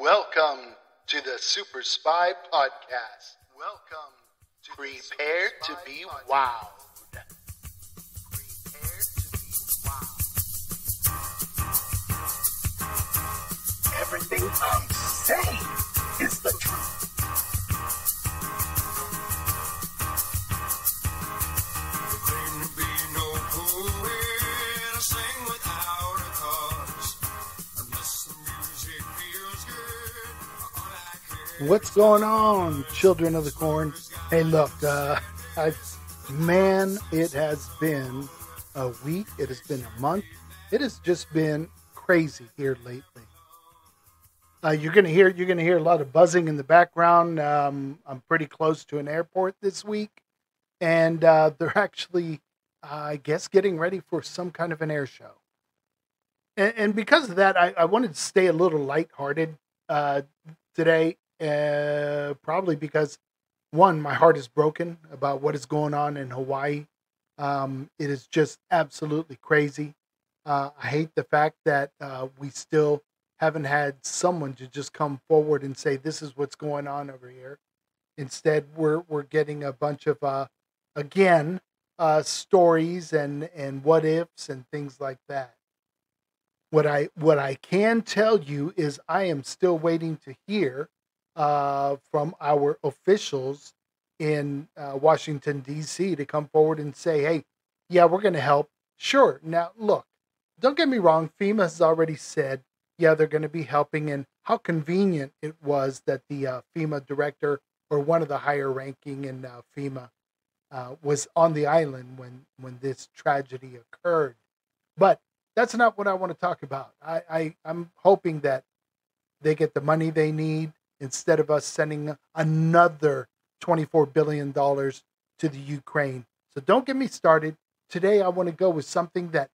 Welcome to the Super Spy Podcast. Welcome to Prepare to be wowed. Prepare to be wowed. Everything I say What's going on, children of the corn? Hey, look, uh, I, man, it has been a week. It has been a month. It has just been crazy here lately. Uh, you're gonna hear you're gonna hear a lot of buzzing in the background. Um, I'm pretty close to an airport this week, and uh, they're actually, I guess, getting ready for some kind of an air show. And, and because of that, I, I wanted to stay a little lighthearted uh, today, uh, probably because one, my heart is broken about what is going on in Hawaii. Um, it is just absolutely crazy. Uh, I hate the fact that uh, we still haven't had someone to just come forward and say this is what's going on over here. Instead, we're we're getting a bunch of uh, again uh, stories and and what ifs and things like that. What I what I can tell you is I am still waiting to hear uh, from our officials in uh, Washington D.C. to come forward and say, "Hey, yeah, we're going to help." Sure. Now, look, don't get me wrong. FEMA has already said, yeah, they're going to be helping, and how convenient it was that the uh, FEMA director or one of the higher ranking in uh, FEMA uh, was on the island when when this tragedy occurred. But that's not what I want to talk about. I, I I'm hoping that they get the money they need instead of us sending another 24 billion dollars to the Ukraine. So don't get me started. Today I want to go with something that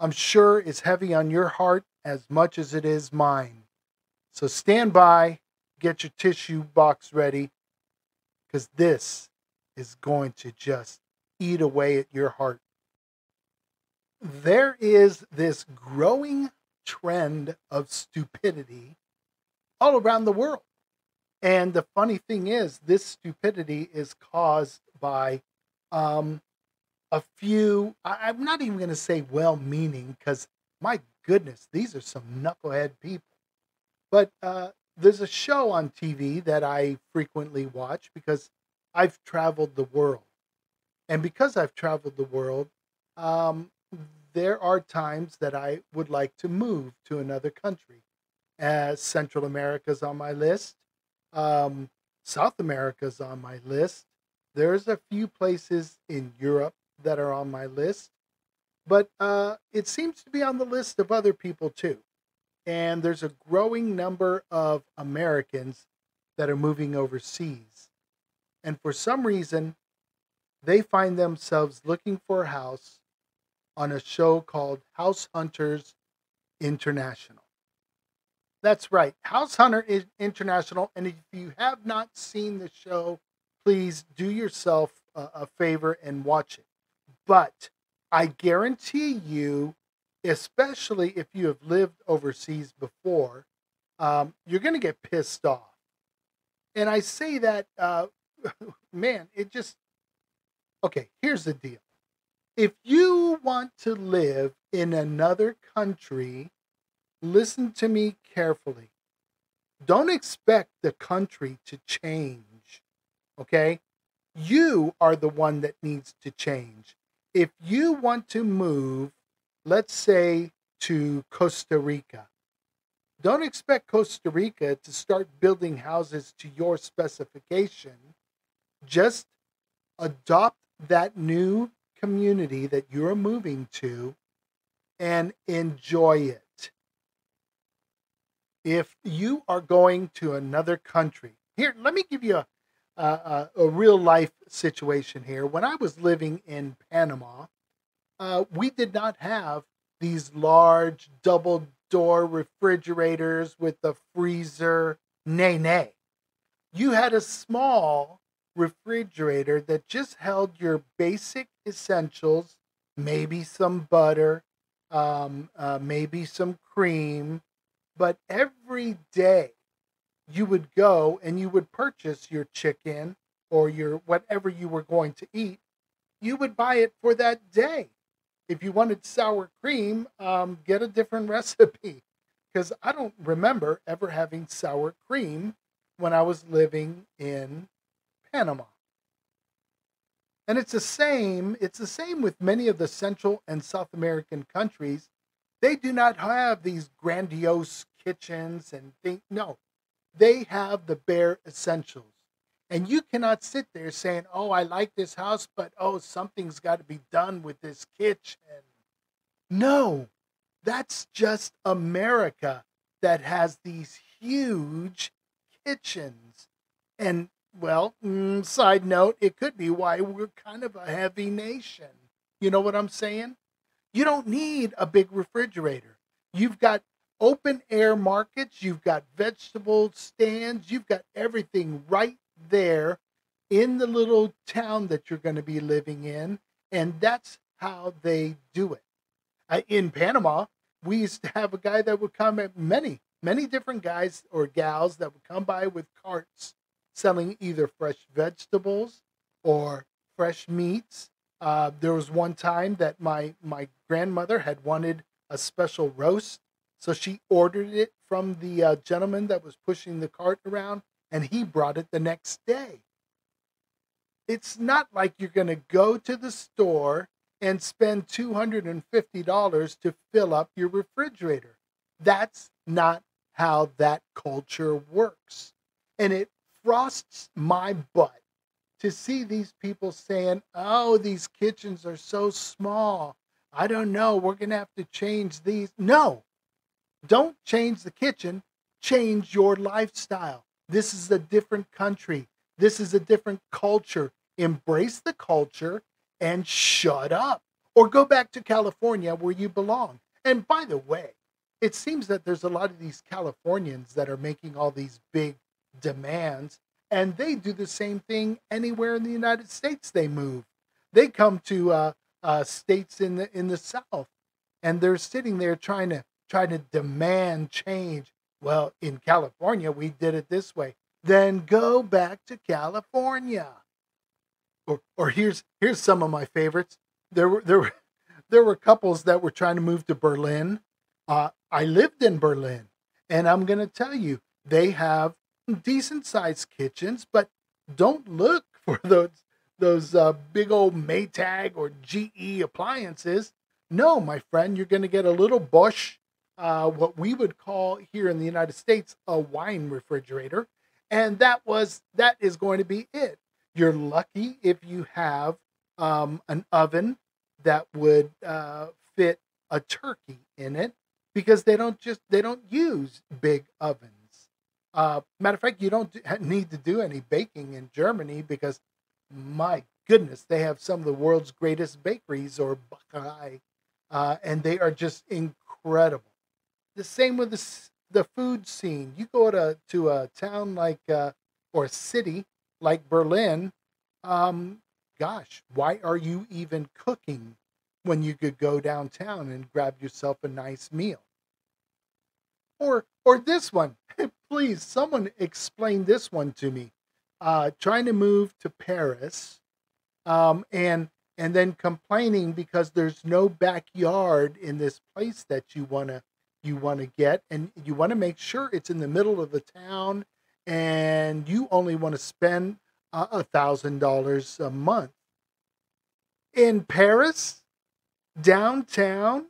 I'm sure is heavy on your heart as much as it is mine. So stand by, get your tissue box ready cuz this is going to just eat away at your heart. There is this growing trend of stupidity all around the world. And the funny thing is, this stupidity is caused by um, a few, I, I'm not even going to say well meaning, because my goodness, these are some knucklehead people. But uh, there's a show on TV that I frequently watch because I've traveled the world. And because I've traveled the world, um, there are times that I would like to move to another country. As Central America's on my list, um, South America's on my list. There's a few places in Europe that are on my list, but uh, it seems to be on the list of other people too. And there's a growing number of Americans that are moving overseas. And for some reason, they find themselves looking for a house on a show called House Hunters International. That's right, House Hunters International. And if you have not seen the show, please do yourself a, a favor and watch it. But I guarantee you, especially if you have lived overseas before, um, you're going to get pissed off. And I say that, uh, man, it just, okay, here's the deal. If you want to live in another country, listen to me carefully. Don't expect the country to change, okay? You are the one that needs to change. If you want to move, let's say to Costa Rica, don't expect Costa Rica to start building houses to your specification. Just adopt that new community that you're moving to and enjoy it. If you are going to another country, here, let me give you a, a, a, a real life situation here. When I was living in Panama, uh, we did not have these large double door refrigerators with the freezer. Nay, nay. You had a small refrigerator that just held your basic essentials, maybe some butter, um, uh, maybe some cream, but every day you would go and you would purchase your chicken or your whatever you were going to eat. You would buy it for that day. If you wanted sour cream, um, get a different recipe because I don't remember ever having sour cream when I was living in Panama. And it's the same, it's the same with many of the Central and South American countries. They do not have these grandiose kitchens and think no. They have the bare essentials. And you cannot sit there saying, "Oh, I like this house, but oh, something's got to be done with this kitchen." No. That's just America that has these huge kitchens. And well, mm, side note, it could be why we're kind of a heavy nation. You know what I'm saying? You don't need a big refrigerator. You've got open air markets, you've got vegetable stands, you've got everything right there in the little town that you're going to be living in. And that's how they do it. Uh, in Panama, we used to have a guy that would come at many, many different guys or gals that would come by with carts selling either fresh vegetables or fresh meats. Uh, there was one time that my my grandmother had wanted a special roast, so she ordered it from the uh, gentleman that was pushing the cart around, and he brought it the next day. It's not like you're going to go to the store and spend $250 to fill up your refrigerator. That's not how that culture works. And it frosts my butt to see these people saying, oh, these kitchens are so small. I don't know. We're going to have to change these. No, don't change the kitchen, change your lifestyle. This is a different country, this is a different culture. Embrace the culture and shut up or go back to California where you belong. And by the way, it seems that there's a lot of these Californians that are making all these big demands, and they do the same thing anywhere in the United States they move. They come to uh, uh, states in the in the South, and they're sitting there trying to try to demand change. Well, in California, we did it this way. Then go back to California. Or, or here's here's some of my favorites. There were there were there were couples that were trying to move to Berlin. Uh, I lived in Berlin, and I'm going to tell you, they have decent sized kitchens, but don't look for those those uh, big old Maytag or GE appliances. No, my friend, you're going to get a little Bosch, uh, what we would call here in the United States a wine refrigerator, and that was that is going to be it. You're lucky if you have um, an oven that would uh, fit a turkey in it because they don't just they don't use big ovens. Uh, matter of fact, you don't need to do any baking in Germany because my goodness, they have some of the world's greatest bakeries or bäckerei, uh, and they are just incredible. The same with the the food scene. You go to to a town like uh, or a city like Berlin. Um, gosh, why are you even cooking when you could go downtown and grab yourself a nice meal? Or or this one, please, someone explain this one to me. Uh, trying to move to Paris, um, and and then complaining because there's no backyard in this place that you wanna you want to get, and you want to make sure it's in the middle of the town, and you only want to spend a thousand dollars a month in Paris, downtown.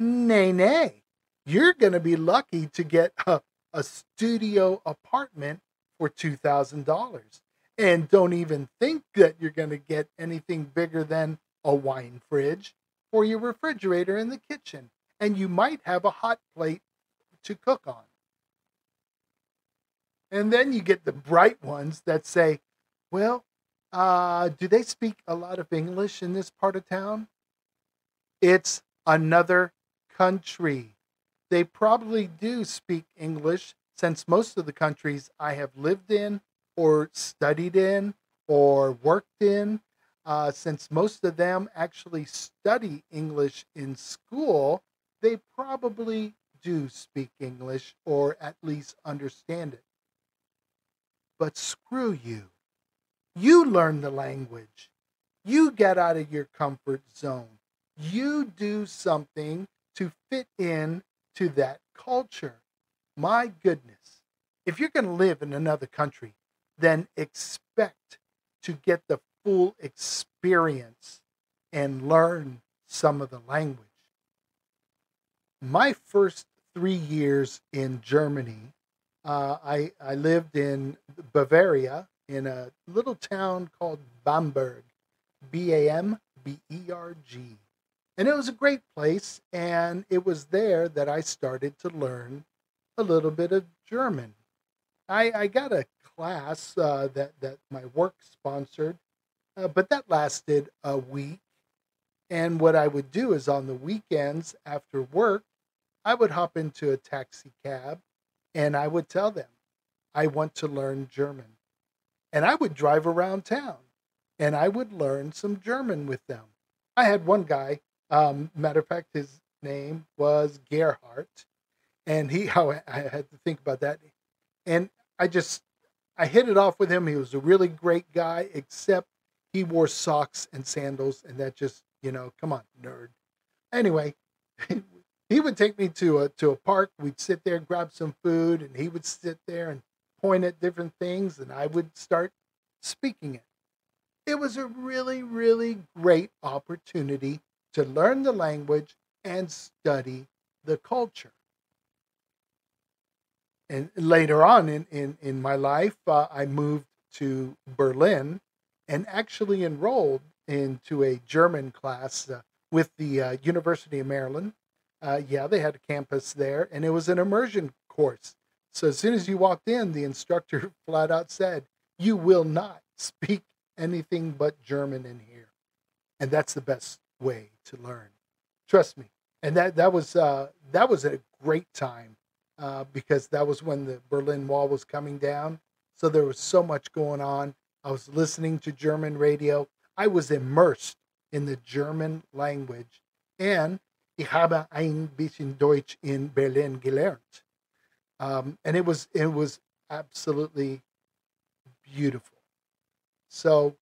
Nay, nay, you're going to be lucky to get a, a studio apartment for two thousand dollars, and don't even think that you're going to get anything bigger than a wine fridge or your refrigerator in the kitchen, and you might have a hot plate to cook on. And then you get the bright ones that say, well, uh, do they speak a lot of English in this part of town? It's another country. They probably do speak English since most of the countries I have lived in or studied in or worked in, uh, since most of them actually study English in school, they probably do speak English or at least understand it. But screw you. You learn the language. You get out of your comfort zone. You do something to fit in to that culture. My goodness. If you're going to live in another country, then expect to get the full experience and learn some of the language. My first three years in Germany, uh, I, I lived in Bavaria in a little town called Bamberg, B A M B E R G. And it was a great place. And it was there that I started to learn a little bit of German. I, I got a class uh, that, that my work sponsored, uh, but that lasted a week. And what I would do is on the weekends after work, I would hop into a taxi cab and I would tell them, I want to learn German. And I would drive around town and I would learn some German with them. I had one guy, um, matter of fact, his name was Gerhardt, and he, how I had to think about that. And I just, I hit it off with him. He was a really great guy, except he wore socks and sandals, and that just, you know, come on, nerd. Anyway, he would take me to a to a park. We'd sit there, grab some food, and he would sit there and point at different things, and I would start speaking it. It was a really, really great opportunity to learn the language and study the culture. And later on in, in, in my life, uh, I moved to Berlin and actually enrolled into a German class uh, with the uh, University of Maryland. Uh, yeah, they had a campus there, and it was an immersion course. So as soon as you walked in, the instructor flat out said, You will not speak anything but German in here. And that's the best way to learn. Trust me. And that, that was uh, that was a great time uh, because that was when the Berlin Wall was coming down. So there was so much going on. I was listening to German radio. I was immersed in the German language. And ich habe ein bisschen Deutsch in Berlin gelernt. Um, and it was it was absolutely beautiful. So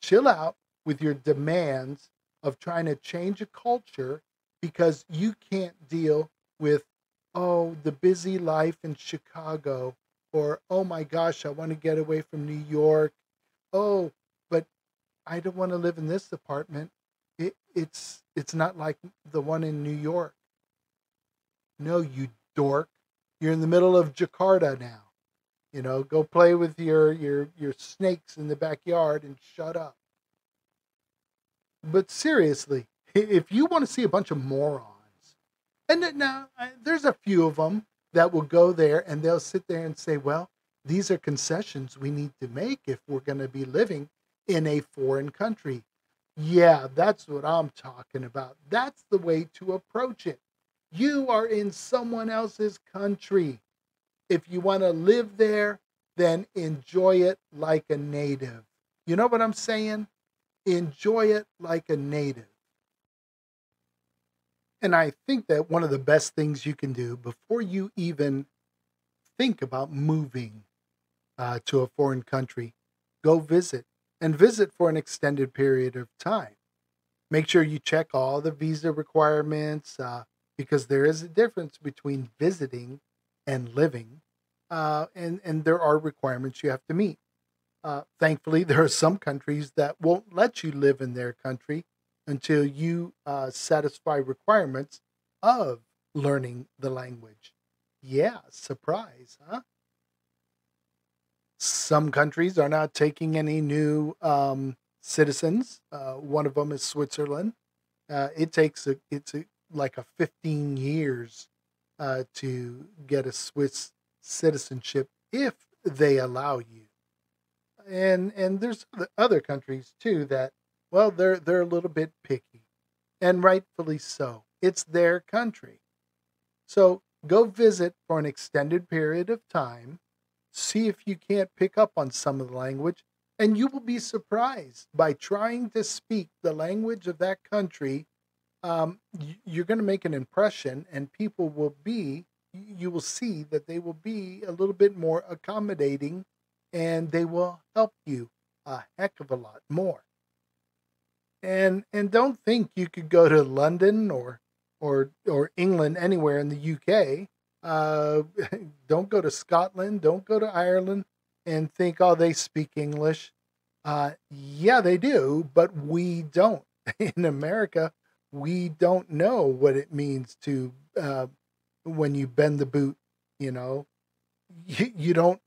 chill out with your demands of trying to change a culture because you can't deal with oh the busy life in Chicago or oh my gosh I want to get away from New York. Oh, but I don't want to live in this apartment. It, it's it's not like the one in New York. No, you dork. You're in the middle of Jakarta now. You know, go play with your your your snakes in the backyard and shut up. But seriously, if you want to see a bunch of morons, and now there's a few of them that will go there and they'll sit there and say, "Well, these are concessions we need to make if we're going to be living in a foreign country." Yeah, that's what I'm talking about. That's the way to approach it. You are in someone else's country. If you want to live there, then enjoy it like a native. You know what I'm saying? Enjoy it like a native. And I think that one of the best things you can do before you even think about moving uh, to a foreign country, go visit and visit for an extended period of time. Make sure you check all the visa requirements uh, because there is a difference between visiting and living, uh, and and there are requirements you have to meet. Uh, thankfully, there are some countries that won't let you live in their country until you uh, satisfy requirements of learning the language. Yeah, surprise, huh? Some countries are not taking any new um, citizens. Uh, one of them is Switzerland. Uh, it takes a, it's a, like a 15 years uh, to get a Swiss citizenship if they allow you. And and there's other countries too that well they're they're a little bit picky, and rightfully so. It's their country, so go visit for an extended period of time. See if you can't pick up on some of the language, and you will be surprised by trying to speak the language of that country. Um, you're going to make an impression, and people will be you will see that they will be a little bit more accommodating and they will help you a heck of a lot more. And and don't think you could go to London or or or England anywhere in the UK. Uh, don't go to Scotland. Don't go to Ireland and think, oh, they speak English. Uh, yeah, they do, but we don't. In America, we don't know what it means to uh, when you bend the boot. You know, you, you don't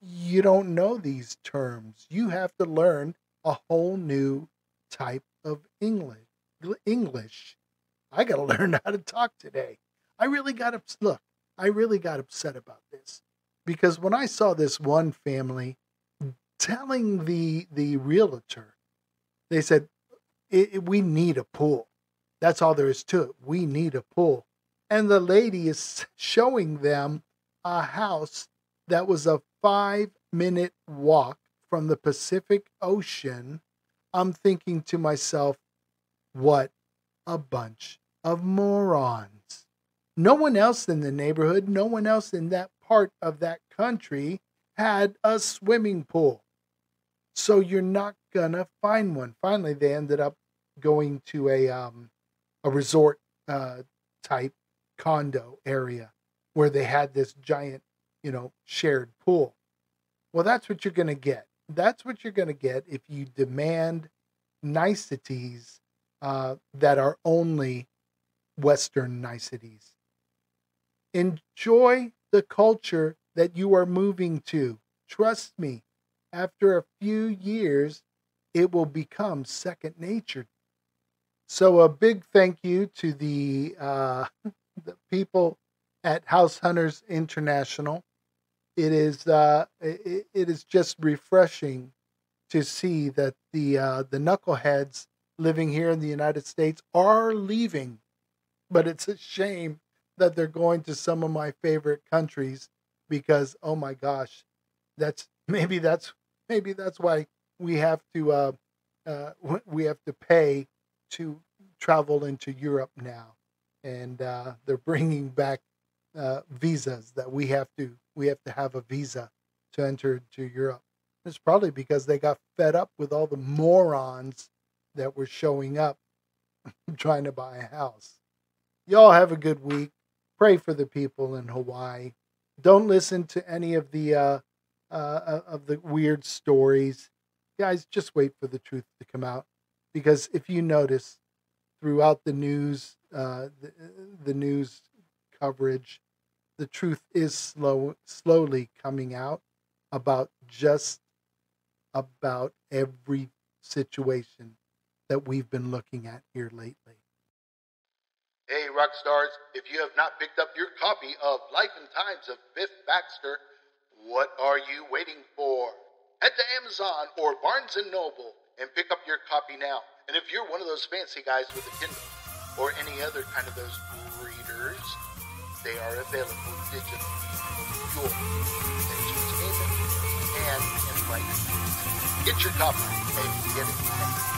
you don't know these terms. You have to learn a whole new type of English. English. I got to learn how to talk today. I really got ups- look. I really got upset about this because when I saw this one family telling the the realtor, they said, "I- I- "We need a pool. That's all there is to it. We need a pool." And the lady is showing them a house that was a five minute walk from the Pacific Ocean. I'm thinking to myself, what a bunch of morons. No one else in the neighborhood, no one else in that part of that country had a swimming pool. So you're not gonna find one. Finally, they ended up going to a um, a resort uh, type condo area where they had this giant, you know, shared pool. Well, that's what you're gonna get. That's what you're gonna get if you demand niceties uh, that are only Western niceties. Enjoy the culture that you are moving to. Trust me, after a few years, it will become second nature. So, a big thank you to the, uh, the people at House Hunters International. It is uh, it, it is just refreshing to see that the uh, the knuckleheads living here in the United States are leaving, but it's a shame that they're going to some of my favorite countries because oh my gosh, that's maybe that's maybe that's why we have to uh, uh, we have to pay to travel into Europe now, and uh, they're bringing back uh, visas that we have to we have to have a visa to enter to Europe. It's probably because they got fed up with all the morons that were showing up trying to buy a house. Y'all have a good week. Pray for the people in Hawaii. Don't listen to any of the uh, uh, of the weird stories, guys. Just wait for the truth to come out, because if you notice throughout the news, uh, the, the news coverage, the truth is slow, slowly coming out about just about every situation that we've been looking at here lately. Hey, rock stars, if you have not picked up your copy of Life and Times of Biff Baxter, what are you waiting for? Head to Amazon or Barnes & Noble and pick up your copy now. And if you're one of those fancy guys with a Kindle or any other kind of those they are available digitally. Your entertainment and enlightenment. Get your copy and get it now.